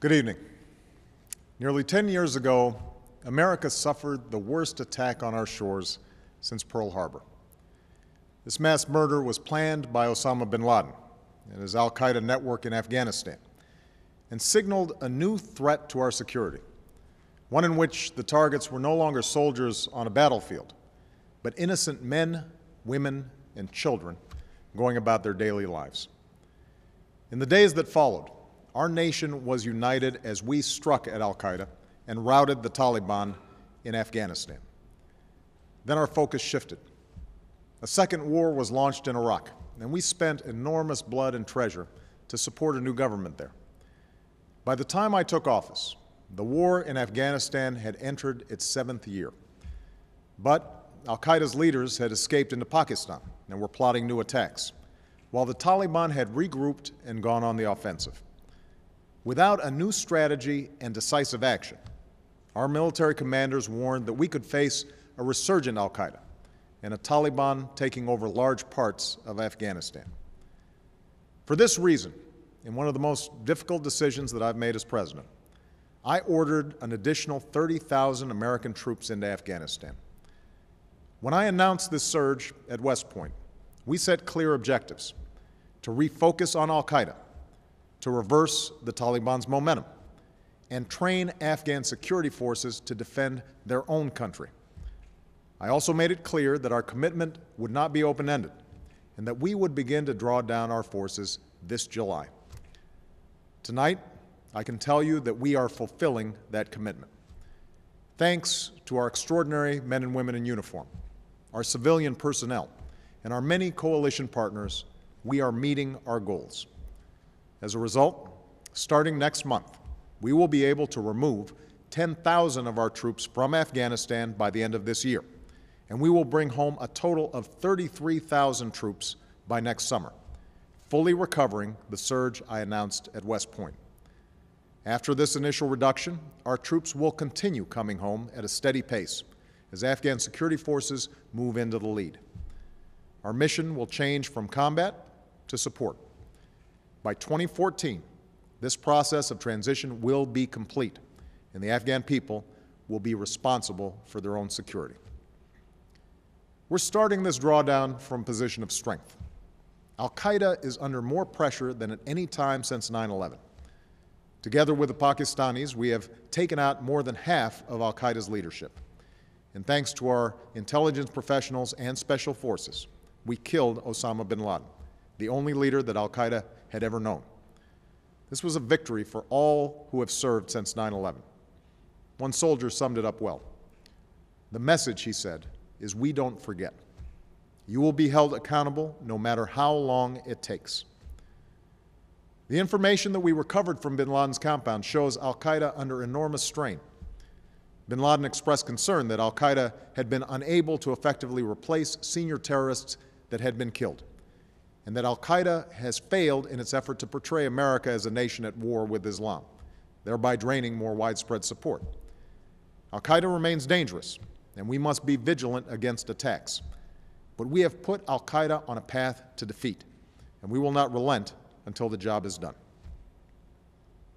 Good evening. Nearly 10 years ago, America suffered the worst attack on our shores since Pearl Harbor. This mass murder was planned by Osama bin Laden and his al Qaeda network in Afghanistan and signaled a new threat to our security, one in which the targets were no longer soldiers on a battlefield, but innocent men, women, and children going about their daily lives. In the days that followed, our nation was united as we struck at al Qaeda and routed the Taliban in Afghanistan. Then our focus shifted. A second war was launched in Iraq, and we spent enormous blood and treasure to support a new government there. By the time I took office, the war in Afghanistan had entered its seventh year. But Al Qaeda's leaders had escaped into Pakistan and were plotting new attacks, while the Taliban had regrouped and gone on the offensive. Without a new strategy and decisive action, our military commanders warned that we could face a resurgent al Qaeda and a Taliban taking over large parts of Afghanistan. For this reason, in one of the most difficult decisions that I've made as president, I ordered an additional 30,000 American troops into Afghanistan. When I announced this surge at West Point, we set clear objectives to refocus on al Qaeda to reverse the Taliban's momentum and train Afghan security forces to defend their own country. I also made it clear that our commitment would not be open ended and that we would begin to draw down our forces this July. Tonight, I can tell you that we are fulfilling that commitment. Thanks to our extraordinary men and women in uniform, our civilian personnel, and our many coalition partners, we are meeting our goals. As a result, starting next month, we will be able to remove 10,000 of our troops from Afghanistan by the end of this year, and we will bring home a total of 33,000 troops by next summer, fully recovering the surge I announced at West Point. After this initial reduction, our troops will continue coming home at a steady pace as Afghan security forces move into the lead. Our mission will change from combat to support. By 2014, this process of transition will be complete, and the Afghan people will be responsible for their own security. We're starting this drawdown from a position of strength. Al Qaeda is under more pressure than at any time since 9 11. Together with the Pakistanis, we have taken out more than half of Al Qaeda's leadership. And thanks to our intelligence professionals and special forces, we killed Osama bin Laden, the only leader that Al Qaeda had ever known. This was a victory for all who have served since 9 11. One soldier summed it up well. The message, he said, is we don't forget. You will be held accountable no matter how long it takes. The information that we recovered from bin Laden's compound shows al Qaeda under enormous strain. Bin Laden expressed concern that al Qaeda had been unable to effectively replace senior terrorists that had been killed and that Al Qaeda has failed in its effort to portray America as a nation at war with Islam, thereby draining more widespread support. Al Qaeda remains dangerous, and we must be vigilant against attacks. But we have put Al Qaeda on a path to defeat, and we will not relent until the job is done.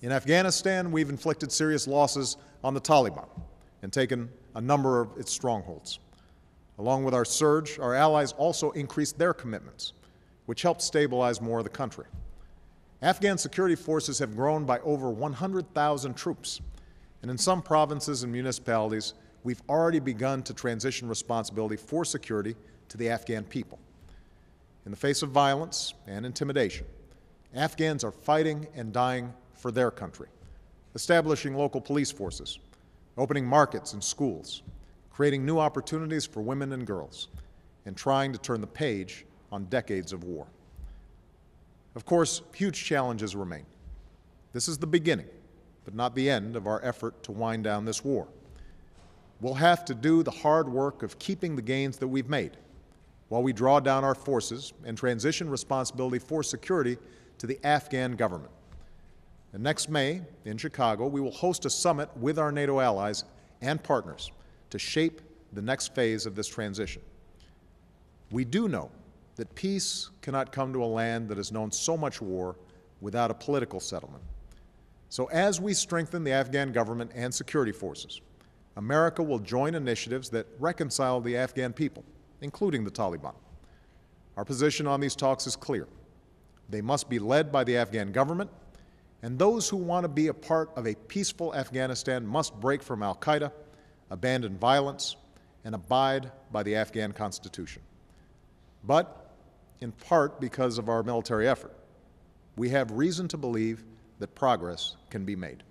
In Afghanistan, we've inflicted serious losses on the Taliban and taken a number of its strongholds. Along with our surge, our allies also increased their commitments which helped stabilize more of the country. Afghan security forces have grown by over 100,000 troops, and in some provinces and municipalities, we've already begun to transition responsibility for security to the Afghan people. In the face of violence and intimidation, Afghans are fighting and dying for their country, establishing local police forces, opening markets and schools, creating new opportunities for women and girls, and trying to turn the page on decades of war. Of course, huge challenges remain. This is the beginning, but not the end of our effort to wind down this war. We'll have to do the hard work of keeping the gains that we've made while we draw down our forces and transition responsibility for security to the Afghan government. And next May, in Chicago, we will host a summit with our NATO allies and partners to shape the next phase of this transition. We do know that peace cannot come to a land that has known so much war without a political settlement. So, as we strengthen the Afghan government and security forces, America will join initiatives that reconcile the Afghan people, including the Taliban. Our position on these talks is clear. They must be led by the Afghan government, and those who want to be a part of a peaceful Afghanistan must break from Al Qaeda, abandon violence, and abide by the Afghan Constitution. But, in part because of our military effort, we have reason to believe that progress can be made.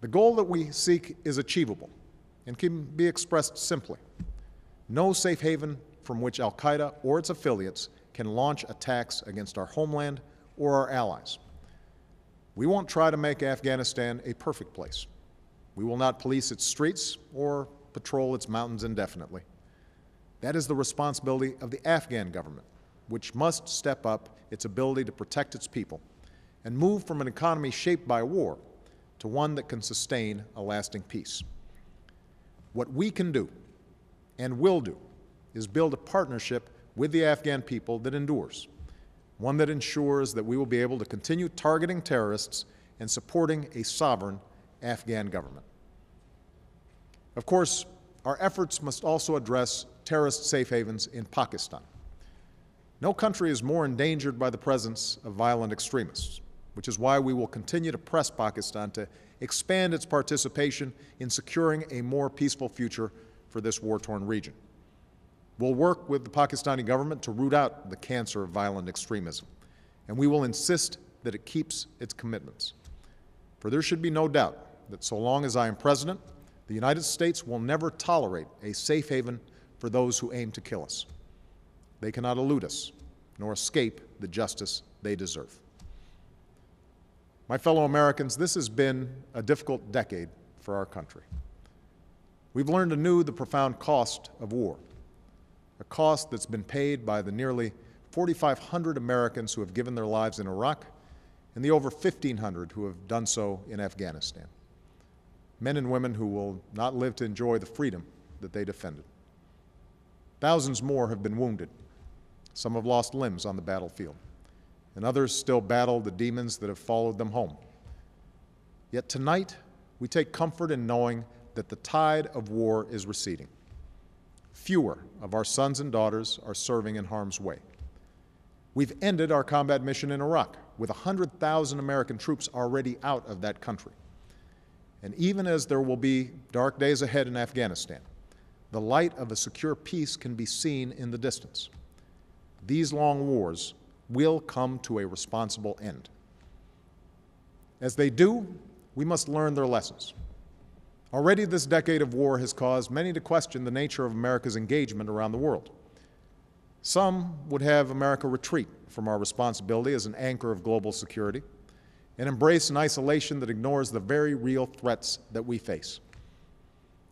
The goal that we seek is achievable and can be expressed simply. No safe haven from which Al Qaeda or its affiliates can launch attacks against our homeland or our allies. We won't try to make Afghanistan a perfect place. We will not police its streets or patrol its mountains indefinitely. That is the responsibility of the Afghan government, which must step up its ability to protect its people and move from an economy shaped by war to one that can sustain a lasting peace. What we can do and will do is build a partnership with the Afghan people that endures, one that ensures that we will be able to continue targeting terrorists and supporting a sovereign Afghan government. Of course, our efforts must also address terrorist safe havens in Pakistan. No country is more endangered by the presence of violent extremists which is why we will continue to press Pakistan to expand its participation in securing a more peaceful future for this war-torn region. We'll work with the Pakistani government to root out the cancer of violent extremism, and we will insist that it keeps its commitments. For there should be no doubt that so long as I am president, the United States will never tolerate a safe haven for those who aim to kill us. They cannot elude us, nor escape the justice they deserve. My fellow Americans, this has been a difficult decade for our country. We've learned anew the profound cost of war, a cost that's been paid by the nearly 4,500 Americans who have given their lives in Iraq and the over 1,500 who have done so in Afghanistan. Men and women who will not live to enjoy the freedom that they defended. Thousands more have been wounded. Some have lost limbs on the battlefield and others still battle the demons that have followed them home. Yet tonight, we take comfort in knowing that the tide of war is receding. Fewer of our sons and daughters are serving in harm's way. We've ended our combat mission in Iraq, with 100,000 American troops already out of that country. And even as there will be dark days ahead in Afghanistan, the light of a secure peace can be seen in the distance. These long wars will come to a responsible end. As they do, we must learn their lessons. Already, this decade of war has caused many to question the nature of America's engagement around the world. Some would have America retreat from our responsibility as an anchor of global security and embrace an isolation that ignores the very real threats that we face.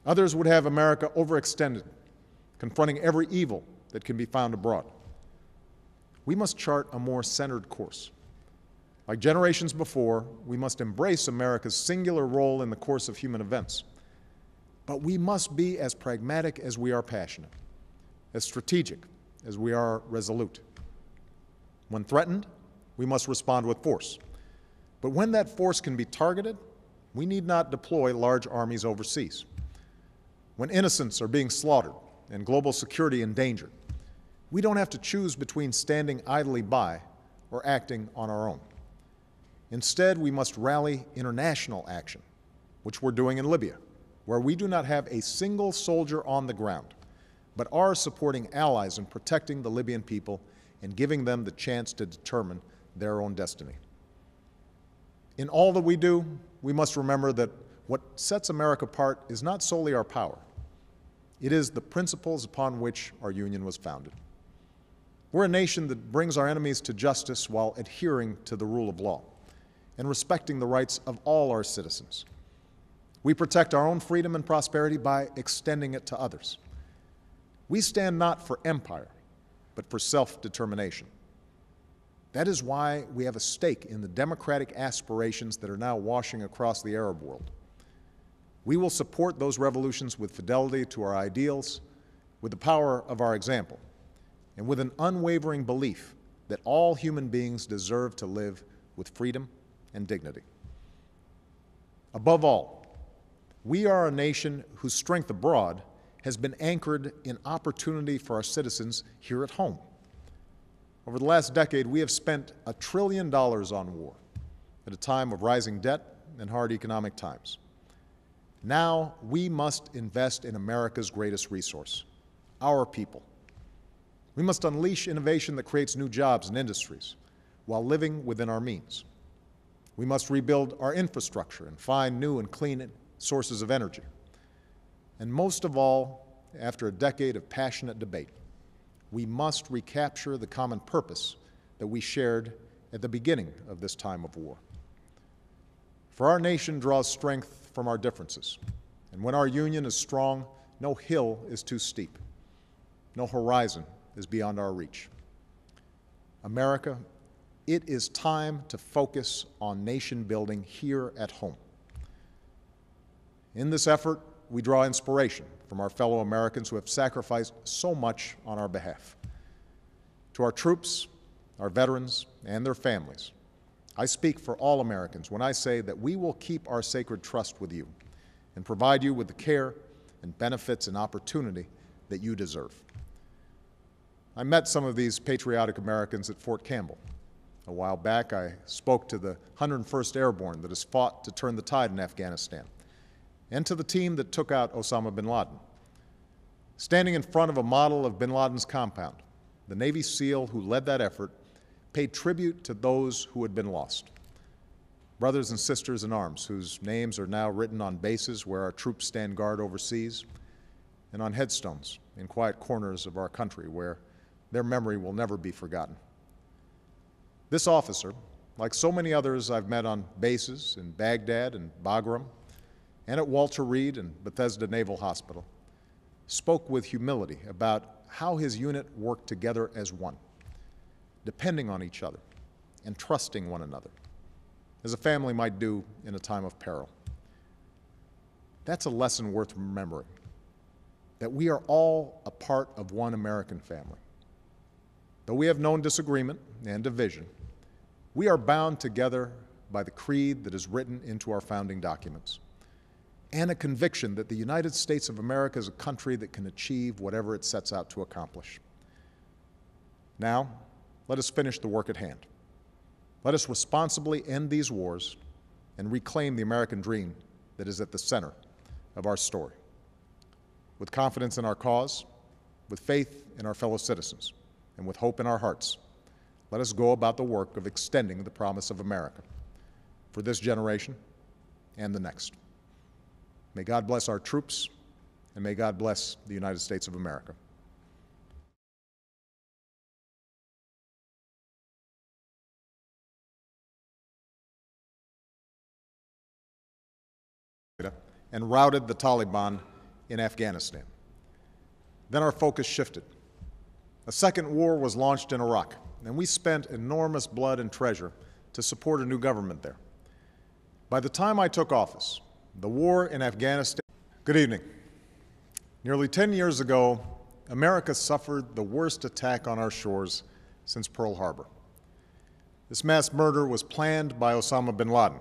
Others would have America overextended, confronting every evil that can be found abroad we must chart a more centered course. Like generations before, we must embrace America's singular role in the course of human events. But we must be as pragmatic as we are passionate, as strategic as we are resolute. When threatened, we must respond with force. But when that force can be targeted, we need not deploy large armies overseas. When innocents are being slaughtered and global security endangered, we don't have to choose between standing idly by or acting on our own. Instead, we must rally international action, which we're doing in Libya, where we do not have a single soldier on the ground, but are supporting allies in protecting the Libyan people and giving them the chance to determine their own destiny. In all that we do, we must remember that what sets America apart is not solely our power. It is the principles upon which our union was founded. We're a nation that brings our enemies to justice while adhering to the rule of law and respecting the rights of all our citizens. We protect our own freedom and prosperity by extending it to others. We stand not for empire, but for self-determination. That is why we have a stake in the democratic aspirations that are now washing across the Arab world. We will support those revolutions with fidelity to our ideals, with the power of our example and with an unwavering belief that all human beings deserve to live with freedom and dignity. Above all, we are a nation whose strength abroad has been anchored in opportunity for our citizens here at home. Over the last decade, we have spent a trillion dollars on war at a time of rising debt and hard economic times. Now we must invest in America's greatest resource, our people. We must unleash innovation that creates new jobs and industries while living within our means. We must rebuild our infrastructure and find new and clean sources of energy. And most of all, after a decade of passionate debate, we must recapture the common purpose that we shared at the beginning of this time of war. For our nation draws strength from our differences, and when our union is strong, no hill is too steep, no horizon is beyond our reach. America, it is time to focus on nation building here at home. In this effort, we draw inspiration from our fellow Americans who have sacrificed so much on our behalf. To our troops, our veterans, and their families, I speak for all Americans when I say that we will keep our sacred trust with you and provide you with the care and benefits and opportunity that you deserve. I met some of these patriotic Americans at Fort Campbell. A while back, I spoke to the 101st Airborne that has fought to turn the tide in Afghanistan and to the team that took out Osama bin Laden. Standing in front of a model of bin Laden's compound, the Navy SEAL who led that effort paid tribute to those who had been lost. Brothers and sisters in arms whose names are now written on bases where our troops stand guard overseas and on headstones in quiet corners of our country where their memory will never be forgotten. This officer, like so many others I've met on bases in Baghdad and Bagram, and at Walter Reed and Bethesda Naval Hospital, spoke with humility about how his unit worked together as one, depending on each other and trusting one another, as a family might do in a time of peril. That's a lesson worth remembering, that we are all a part of one American family. Though we have known disagreement and division, we are bound together by the creed that is written into our founding documents and a conviction that the United States of America is a country that can achieve whatever it sets out to accomplish. Now, let us finish the work at hand. Let us responsibly end these wars and reclaim the American dream that is at the center of our story. With confidence in our cause, with faith in our fellow citizens, and with hope in our hearts, let us go about the work of extending the promise of America for this generation and the next. May God bless our troops, and may God bless the United States of America. And routed the Taliban in Afghanistan. Then our focus shifted. A second war was launched in Iraq, and we spent enormous blood and treasure to support a new government there. By the time I took office, the war in Afghanistan. Good evening. Nearly 10 years ago, America suffered the worst attack on our shores since Pearl Harbor. This mass murder was planned by Osama bin Laden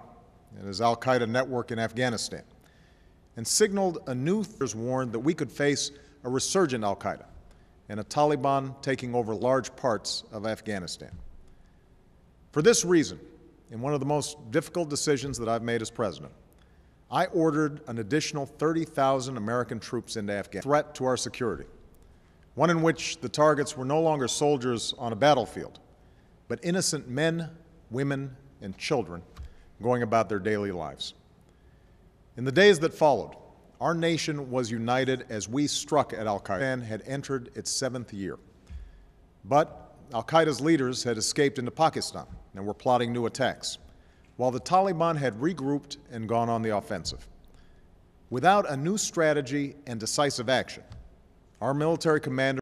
and his Al Qaeda network in Afghanistan and signaled a new threat warned that we could face a resurgent Al Qaeda and a Taliban taking over large parts of Afghanistan. For this reason, in one of the most difficult decisions that I've made as president, I ordered an additional 30,000 American troops into Afghanistan, threat to our security, one in which the targets were no longer soldiers on a battlefield, but innocent men, women, and children going about their daily lives. In the days that followed, our nation was united as we struck at Al Qaeda and had entered its seventh year. But Al Qaeda's leaders had escaped into Pakistan and were plotting new attacks while the Taliban had regrouped and gone on the offensive. Without a new strategy and decisive action, our military commander